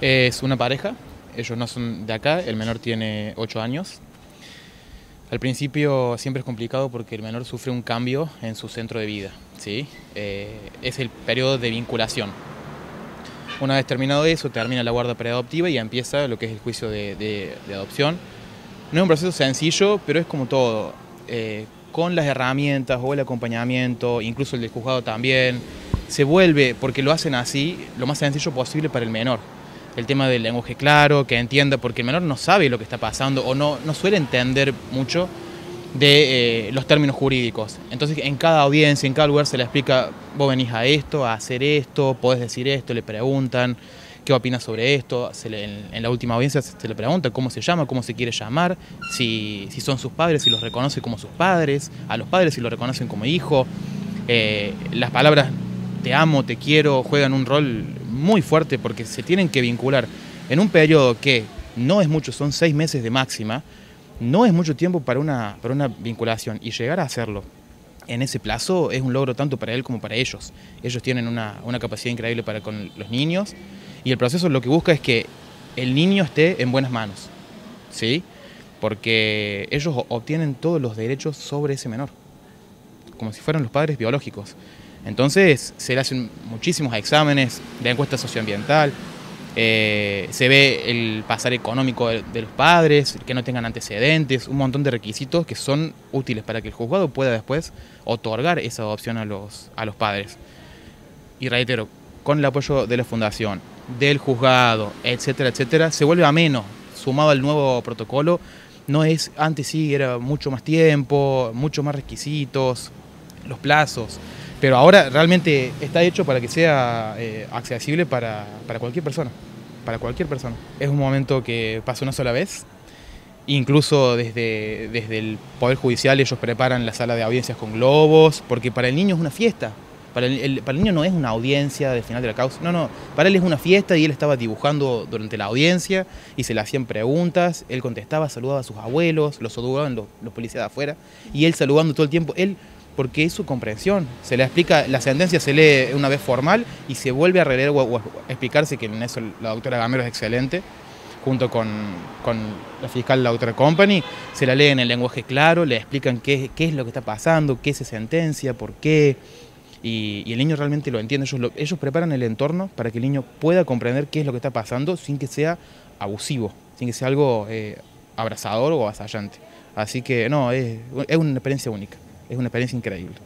Es una pareja, ellos no son de acá, el menor tiene 8 años. Al principio siempre es complicado porque el menor sufre un cambio en su centro de vida, ¿sí? Eh, es el periodo de vinculación. Una vez terminado eso, termina la guarda preadoptiva y empieza lo que es el juicio de, adopción. No es un proceso sencillo, pero es como todo. Eh, con las herramientas o el acompañamiento, incluso el del juzgado también, se vuelve, porque lo hacen así, lo más sencillo posible para el menor. El tema del lenguaje claro, que entienda, porque el menor no sabe lo que está pasando o no, no suele entender mucho de eh, los términos jurídicos. Entonces en cada audiencia, en cada lugar se le explica, vos venís a esto, a hacer esto, podés decir esto, le preguntan qué opinas sobre esto. en, la última audiencia se, le pregunta cómo se llama, cómo se quiere llamar, si, si, son sus padres, si los reconoce como sus padres, a los padres si los reconocen como hijo. Eh, las palabras te amo, te quiero juegan un rol muy fuerte porque se tienen que vincular en un periodo que no es mucho, son seis meses de máxima, no es mucho tiempo para una, para una vinculación y llegar a hacerlo en ese plazo es un logro tanto para él como para ellos. Ellos tienen una, una capacidad increíble para con los niños y el proceso lo que busca es que el niño esté en buenas manos, ¿sí? Porque ellos obtienen todos los derechos sobre ese menor, como si fueran los padres biológicos. Entonces se le hacen muchísimos exámenes de encuesta socioambiental, eh, se ve el pasar económico de, los padres, que no tengan antecedentes, un montón de requisitos que son útiles para que el juzgado pueda después otorgar esa adopción a los, a los padres. Y reitero, con el apoyo de la fundación, del juzgado, etcétera, etcétera, se vuelve ameno, sumado al nuevo protocolo. No es, antes sí, era mucho más tiempo, mucho más requisitos, los plazos, pero ahora realmente está hecho para que sea eh, accesible para, para cualquier persona, para cualquier persona. Es un momento que pasa una sola vez, incluso desde, desde el Poder Judicial ellos preparan la sala de audiencias con globos, porque para el niño es una fiesta, para el, para el, niño no es una audiencia de final de la causa, no, no, para él es una fiesta y él estaba dibujando durante la audiencia y se le hacían preguntas, él contestaba, saludaba a sus abuelos, los saludaban los, los policías de afuera y él saludando todo el tiempo, él porque es su comprensión. Se le explica, la sentencia se lee una vez formal y se vuelve a releer o, explicarse, que en eso la doctora Gamero es excelente, junto con, la fiscal, la doctora Company, se la lee en el lenguaje claro, le explican qué, qué es lo que está pasando, qué se sentencia, por qué, y, el niño realmente lo entiende. Ellos, preparan el entorno para que el niño pueda comprender qué es lo que está pasando sin que sea abusivo, sin que sea algo eh, abrazador o avasallante. Así que no, es una experiencia única es una experiencia increíble.